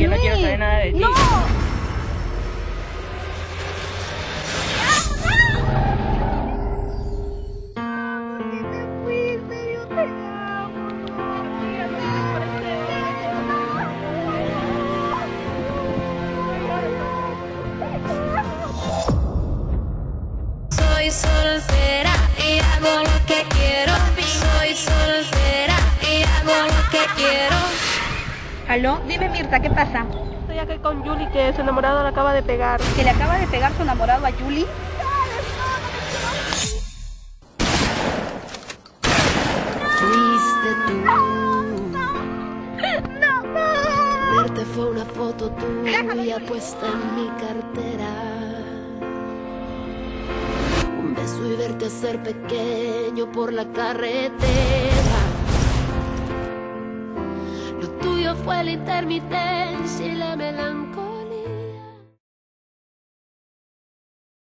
que no quiero saber nada de ti. ¡No! Soy soltera y hago lo que quiero. Soy soltera y hago lo que quiero. ¿Aló? Dime, Mirta, ¿qué pasa? Estoy aquí con Julie que su enamorado la acaba de pegar. ¿Que le acaba de pegar su enamorado a Julie? Fuiste tú. Verte fue una foto tuya puesta en mi cartera. Un beso y verte hacer pequeño por la carretera. Fue la intermitencia y la melancolía.